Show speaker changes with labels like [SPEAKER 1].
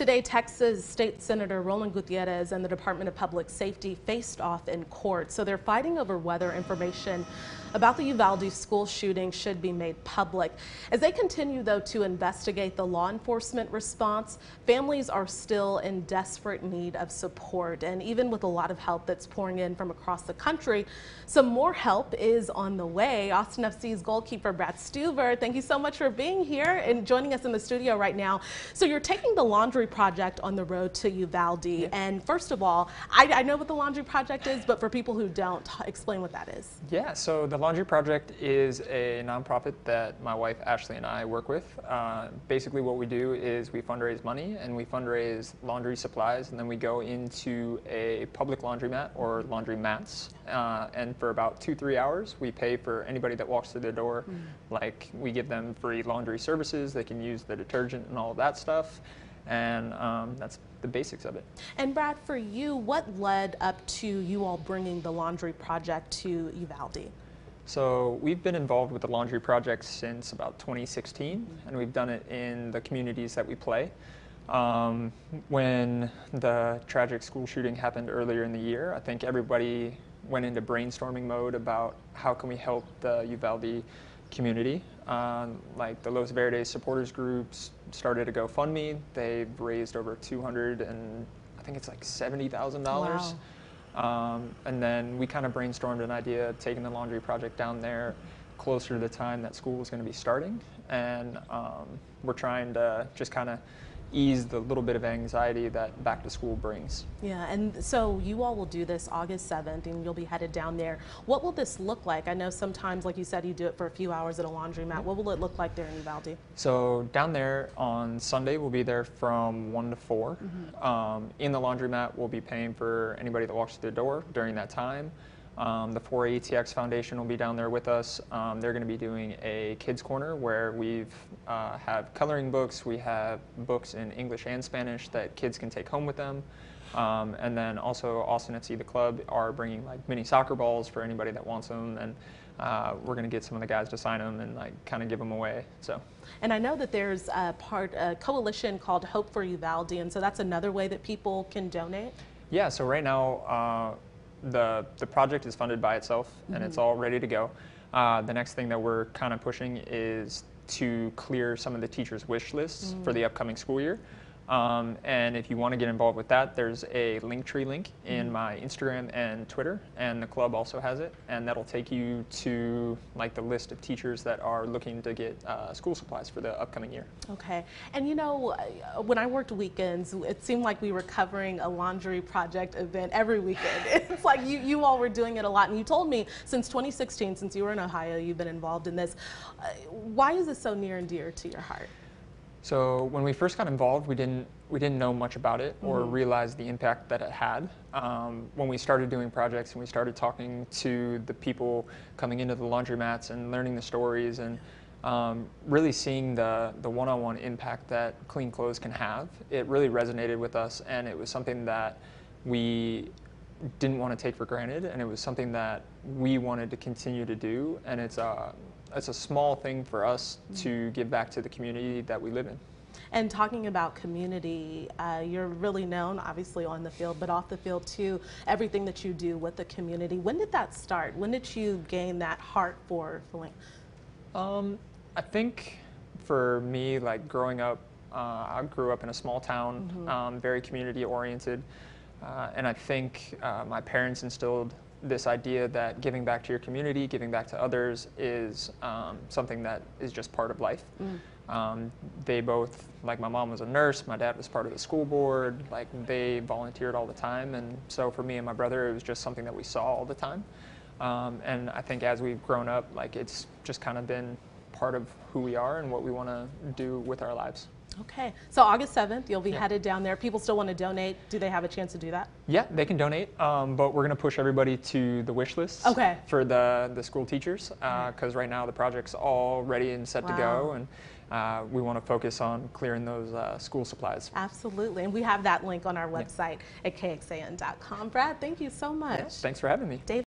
[SPEAKER 1] Today, Texas State Senator Roland Gutierrez and the Department of Public Safety faced off in court. So they're fighting over whether information about the Uvalde school shooting should be made public. As they continue, though, to investigate the law enforcement response, families are still in desperate need of support. And even with a lot of help that's pouring in from across the country, some more help is on the way. Austin FC's goalkeeper Brad Stuver, thank you so much for being here and joining us in the studio right now. So you're taking the laundry project on the road to Uvalde. Yeah. And first of all, I, I know what the laundry project is, but for people who don't, explain what that is.
[SPEAKER 2] Yeah, so the Laundry Project is a nonprofit that my wife Ashley and I work with. Uh, basically, what we do is we fundraise money and we fundraise laundry supplies, and then we go into a public laundromat or laundry mats. Uh, and for about two, three hours, we pay for anybody that walks through the door. Mm. Like, we give them free laundry services, they can use the detergent and all of that stuff and um, that's the basics of it.
[SPEAKER 1] And Brad, for you, what led up to you all bringing the laundry project to Uvalde?
[SPEAKER 2] So we've been involved with the Laundry Project since about 2016, and we've done it in the communities that we play. Um, when the tragic school shooting happened earlier in the year, I think everybody went into brainstorming mode about how can we help the Uvalde community. Um, like the Los Verdes supporters groups started a GoFundMe. They've raised over 200 and I think it's like $70,000. Wow. Um, and then we kind of brainstormed an idea, of taking the laundry project down there closer to the time that school was going to be starting. And um, we're trying to just kind of ease the little bit of anxiety that back to school brings.
[SPEAKER 1] Yeah, and so you all will do this August 7th and you'll be headed down there. What will this look like? I know sometimes, like you said, you do it for a few hours at a laundromat. What will it look like there in Uvalde?
[SPEAKER 2] So down there on Sunday, we'll be there from 1 to 4. Mm -hmm. um, in the laundromat, we'll be paying for anybody that walks through the door during that time. Um, the 4ATX Foundation will be down there with us. Um, they're going to be doing a kids corner where we've uh, have coloring books. We have books in English and Spanish that kids can take home with them. Um, and then also Austin FC the club are bringing like mini soccer balls for anybody that wants them. And uh, we're going to get some of the guys to sign them and like kind of give them away. So.
[SPEAKER 1] And I know that there's a part a coalition called Hope for Uvalde, and so that's another way that people can donate.
[SPEAKER 2] Yeah. So right now. Uh, the, the project is funded by itself mm-hmm. and it's mm-hmm. all ready to go. Uh, the next thing that we're kind of pushing is to clear some of the teachers' wish lists mm. for the upcoming school year. Um, and if you want to get involved with that, there's a Linktree link in mm-hmm. my Instagram and Twitter, and the club also has it, and that'll take you to like the list of teachers that are looking to get uh, school supplies for the upcoming year.
[SPEAKER 1] Okay, and you know, uh, when I worked weekends, it seemed like we were covering a laundry project event every weekend. it's like you, you all were doing it a lot, and you told me since 2016, since you were in Ohio, you've been involved in this. Uh, why is this so near and dear to your heart?
[SPEAKER 2] So when we first got involved, we didn't we didn't know much about it or mm-hmm. realize the impact that it had. Um, when we started doing projects and we started talking to the people coming into the laundromats and learning the stories and um, really seeing the the one-on-one impact that clean clothes can have, it really resonated with us, and it was something that we didn't want to take for granted, and it was something that we wanted to continue to do. And it's a it's a small thing for us to give back to the community that we live in.
[SPEAKER 1] And talking about community, uh, you're really known, obviously, on the field, but off the field too. Everything that you do with the community. When did that start? When did you gain that heart for filling?
[SPEAKER 2] Um, I think for me, like growing up, uh, I grew up in a small town, mm -hmm. um, very community oriented, uh, and I think uh, my parents instilled this idea that giving back to your community, giving back to others is um, something that is just part of life. Mm. Um, they both, like my mom was a nurse, my dad was part of the school board, like they volunteered all the time. And so for me and my brother, it was just something that we saw all the time. Um, and I think as we've grown up, like it's just kind of been part of who we are and what we want to do with our lives.
[SPEAKER 1] Okay, so August 7th, you'll be yeah. headed down there. People still want to donate. Do they have a chance to do that?
[SPEAKER 2] Yeah, they can donate, um, but we're going to push everybody to the wish list
[SPEAKER 1] okay.
[SPEAKER 2] for the, the school teachers because uh, right now the project's all ready and set wow. to go. and uh, we want to focus on clearing those uh, school supplies.
[SPEAKER 1] Absolutely, and we have that link on our website yeah. at kxan.com. Brad, thank you so much. Yeah,
[SPEAKER 2] thanks for having me.